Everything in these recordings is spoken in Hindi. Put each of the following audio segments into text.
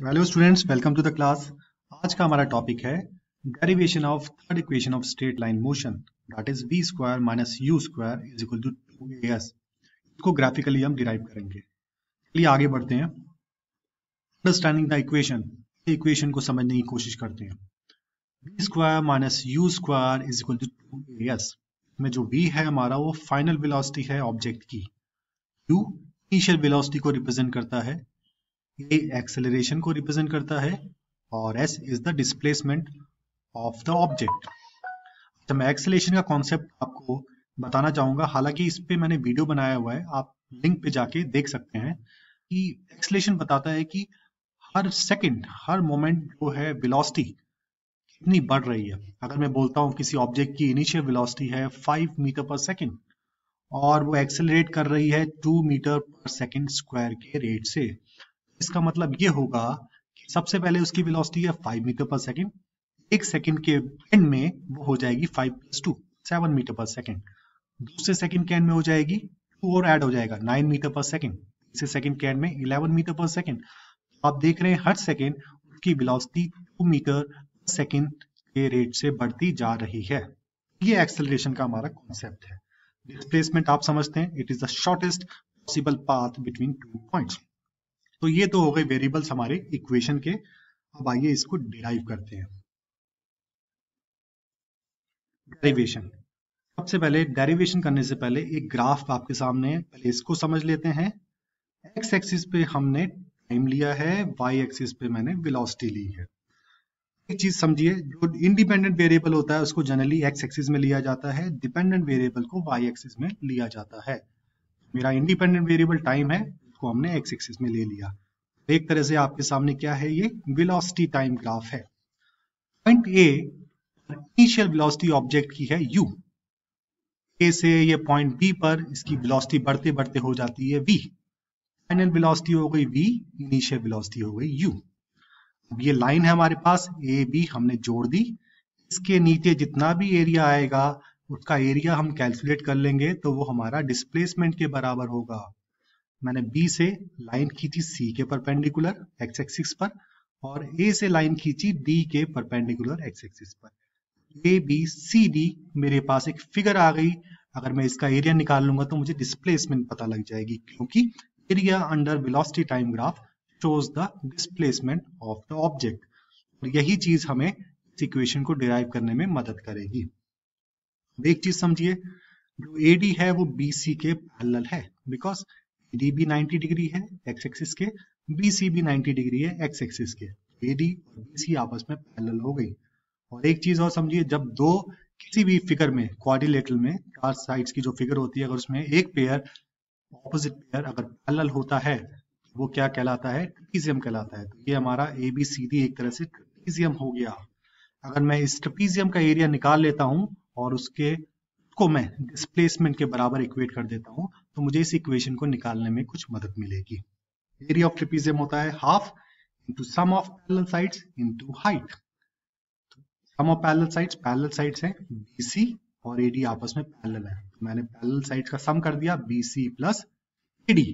Hello students welcome to the class आज का हमारा टॉपिक है derivation of third equation of straight line motion that is v square minus u square is equal to two a s इसको ग्राफिकली हम डिराइव करेंगे। चलिए आगे बढ़ते हैं। अंडरस्टैंडिंग द इक्वेशन इक्वेशन को समझने की कोशिश करते हैं। V square minus u square is equal to two a s में जो वी है हमारा, वो फाइनल वेलोसिटी है ऑब्जेक्ट की। U इनिशियल वेलोसिटी को रिप्रेजेंट करता है। ए एक्सेलरेशन को रिप्रेजेंट करता है और s is the displacement of the object तो मैं एक्सेलेशन का कॉन्सेप्ट आपको बताना चाहूँगा। हालाँकि इस पे मैंने वीडियो बनाया हुआ है। आप लिंक पे जाके देख सकते हैं कि एक्सेलेशन बताता है कि हर सेकंड हर मोमेंट जो है वेलोसिटी कितनी बढ़ रही है। अगर मैं बोलता हूँ किसी ऑब्जेक्ट की इनिशियल वेलोसिटी है फाइव मीटर पर सेकेंड और वो एक्सेलरेट कर रही है two metre per second square के रेट से। इसका मतलब ये होगा कि सबसे पहले उसकी वेलोसिटी है फाइव मीटर पर सेकेंड एक सेकेंड के एंड में वो हो जाएगी five plus two seven metre per second दूसरे सेकेंड के एंड में हो जाएगी टू और ऐड हो जाएगा नाइन मीटर पर सेकेंड तीसरे सेकेंड के एंड में इलेवन मीटर पर सेकेंड आप देख रहे हैं हर सेकेंड उसकी वेलोसिटी टू मीटर सेकेंड के रेट से बढ़ती जा रही है. ये एक्सेलरेशन का हमारा कॉन्सेप्ट है. डिस्प्लेसमेंट आप समझते हैं it is the shortest possible path between two points तो ये तो हो गए वेरिएबल्स हमारे इक्वेशन के। अब आइए इसको डिराइव करते हैं। डेरिवेशन सबसे पहले डेरिवेशन करने से पहले एक ग्राफ आपके सामने है। पहले इसको समझ लेते हैं। एक्स एक्सिस पे हमने टाइम लिया है वाई एक्सिस पे मैंने वेलोसिटी ली है। एक चीज़ समझिए, जो इंडिपेंडेंट वेरिएबल होता है, उसको जनरली एक्स एक्सिस में लिया जाता है। डिपेंडेंट वेरिएबल को वाई एक्सिस में लिया जाता है। मेरा इंडिपेंडेंट वेरिएबल टाइम है। को हमने एक्स एक्सिस में ले लिया। एक तरह से आपके सामने क्या है ये? वेलोसिटी टाइम ग्राफ है। Point A initial velocity object की है यू ए से ये पॉइंट बी पर इसकी वेलोसिटी बढ़ते बढ़ते हो जाती है वी फाइनल वेलोसिटी हो गई वी इनिशियल वेलोसिटी हो गई यू अब ये लाइन है हमारे पास ए बी हमने जोड़ दी। इसके नीचे जितना भी एरिया आएगा, उसका एरिया हम कैलकुलेट कर लेंगे तो वो हमारा डिस्प्लेसमेंट के बराबर होगा। मैंने बी से लाइन खींची सी के परपेंडिकुलर एक्स एक्सिस पर और ए से लाइन खींची डी के परपेंडिकुलर एक्स एक्सिस पर। ए बी सी डी मेरे पास एक फिगर आ गई। अगर मैं इसका एरिया निकाल लूँगा तो मुझे डिस्प्लेसमेंट पता लग जाएगी, क्योंकि area under velocity time graph shows the displacement of the object और यही चीज़ हमें इस इक्वेशन को डिराइव करने में मदद करेगी। एक चीज़ समझिए, जो ए डी है वो बी सी के पैरेलल है बिकॉज़ डी भी 90 डिग्री है एक्स एक्सिस के बी सी भी 90 डिग्री है एक्स एक्सिस के। ए डी और बी सी आपस में पैरेलल हो गई। और एक चीज़ और समझिए, जब दो किसी भी फिगर में क्वाड्रिलेटरल में, चार साइड्स की जो फिगर होती है, अगर उसमें एक पेयर ऑपोजिट पेयर अगर पैरेलल होता है तो वो क्या कहलाता है? ट्रपीजियम कहलाता है। तो ये हमारा ए बी सी डी एक तरह से ट्रपीजियम हो गया। अगर मैं इस ट्रपीजियम का एरिया निकाल लेता हूँ और उसके को मैं डिस्प्लेसमेंट के बराबर इक्वेट कर देता हूँ तो मुझे इस इक्वेशन को निकालने में कुछ मदद मिलेगी। एरिया ऑफ़ ट्रिपीजियम होता है half into sum of parallel sides into height sum of parallel sides parallel sides हैं बीसी और एडी आपस में पैरेलल है। तो मैंने पैरेलल साइड्स का सम कर दिया बीसी प्लस एडी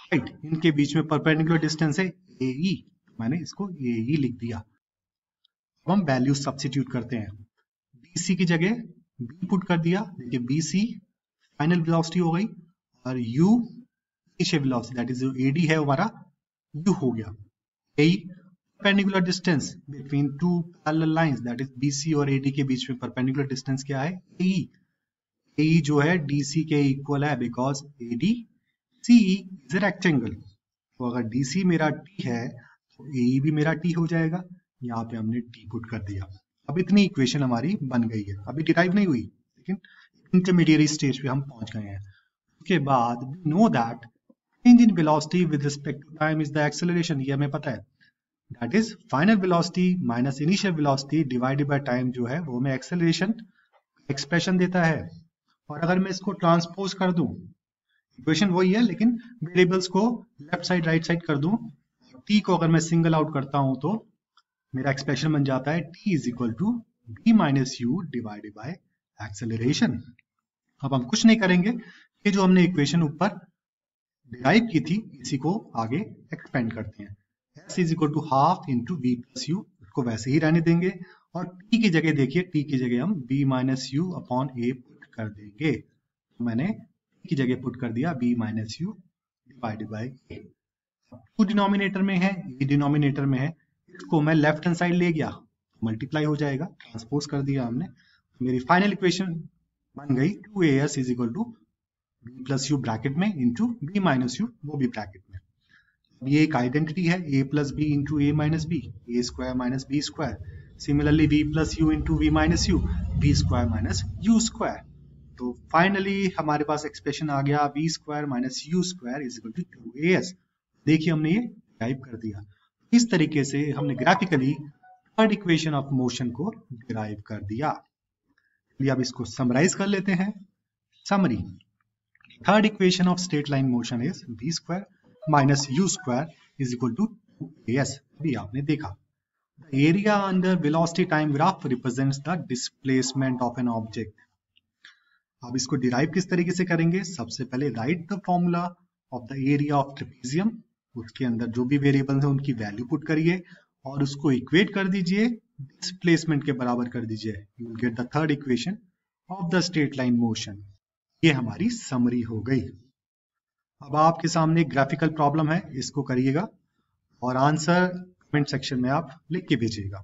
हाइट इनके बीच में परपेंडिकुलर डिस्टेंस है एई तो मैंने इसको एई लिख दिया। अब हम वैल्यू सब्सिट्यूट करते हैं। बीसी की जगह बी पुट कर दिया देखिए बीसी फाइनल वेलोसिटी हो गई। और u initial velocity that is जो एडी है हमारा यू हो गया। A perpendicular distance between two parallel lines that is BC और एडी के बीच में परपेंडिकुलर डिस्टेंस क्या है? ए ए जो है डीसी के इक्वल है because AD C is a rectangle तो अगर डीसी मेरा टी है तो ए भी मेरा टी हो जाएगा। यहाँ पे हमने टी पुट कर दिया। अब इतनी इक्वेशन हमारी बन गई है। अभी डिराइव नहीं हुई, लेकिन इंटरमीडिएट स्टेज पे हम पहुँच गए हैं। उसके बाद know that change in velocity with respect to time is the acceleration, ये हमें पता है। That is, final velocity minus initial velocity divided by time जो है, वो हमें acceleration, expression देता है। और अगर मैं इसको ट्रांसपोज कर दूँ इक्वेशन वही है, लेकिन वेरिएबल्स को लेफ़्ट साइड राइट साइड कर दूँ t को अगर मैं सिंगल आउट करता हूँ तो मेरा एक्सप्रेशन बन जाता है t is equal to v minus u divided by acceleration अब हम कुछ नहीं करेंगे ये जो हमने इक्वेशन ऊपर डिराइव की थी, इसी को आगे एक्सपेंड करते हैं। S is equal to half into v plus u उसको वैसे ही रहने देंगे। और टी की जगह देखिए टी की जगह हम v minus u upon a put कर देंगे। तो मैंने टी की जगह पुट कर दिया v minus u divided by a to denominator में है ये डिनोमिनेटर में है। इसको मैं लेफ़्ट हैंड साइड ले गया मल्टीप्लाई हो जाएगा ट्रांसपोज कर दिया हमने। मेरी फाइनल इक्वेशन बन गई two a s is equal to v plus u bracket में इंटू बी माइनस यू वो भी ब्रैकेट में। अब ये एक आइडेंटिटी है a plus b into a minus b a square minus b square similarly v plus u into v minus u, v square minus u square तो फाइनली हमारे पास एक्सप्रेशन आ गया, v square minus u square is equal to two a s देखिए हमने ये टाइप कर दिया। इस तरीके से हमने graphically third equation of motion को डिराइव कर दिया। अब इसको समराइज कर लेते हैं। Summary third equation of straight line motion is v minus u square is equal to a s अभी आपने देखा। The area under velocity time graph represents the displacement of an object. अब इसको डिराइव किस तरीके से करेंगे? सबसे पहले write the formula of the area of trapezium उसके अंदर जो भी वेरिएबल है उनकी वैल्यू पुट करिए और उसको इक्वेट कर दीजिए डिस्प्लेसमेंट के बराबर कर दीजिए। You will get the third equation of the straight line motion ये हमारी समरी हो गई। अब आपके सामने ग्राफिकल प्रॉब्लम है, इसको करिएगा और आंसर कमेंट सेक्शन में आप लिख के भेजिएगा।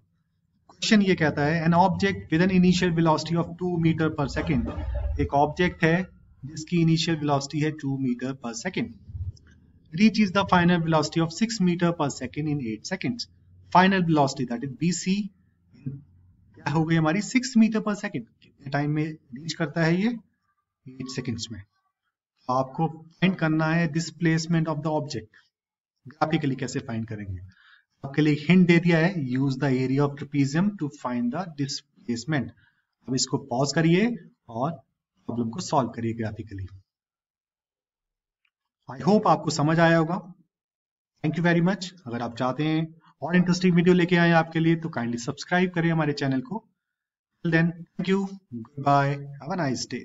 क्वेश्चन ये कहता है an object with an initial velocity of 2 metre per second एक ऑब्जेक्ट है जिसकी इनिशियल वेलोसिटी है 2 metre per second reach is the final velocity of six metre per second in eight second final velocity that is BC क्या हो गई हमारी सिक्स मीटर पर सेकेंड कितने टाइम में रीच करता है ये? 8 सेकेंड्स में। तो आपको फाइंड करना है displacement of the object graphically कैसे फाइंड करेंगे? आपके लिए हिंट दे दिया है use the area of trapezium to find the displacement अब इसको पॉज करिए और प्रॉब्लम को सॉल्व करिए ग्राफिकली आई होप आपको समझ आया होगा। थैंक यू वेरी मच अगर आप चाहते हैं और इंटरेस्टिंग वीडियो लेके आए आपके लिए तो काइंडली सब्सक्राइब करें हमारे चैनल को। Then thank you goodbye have a nice day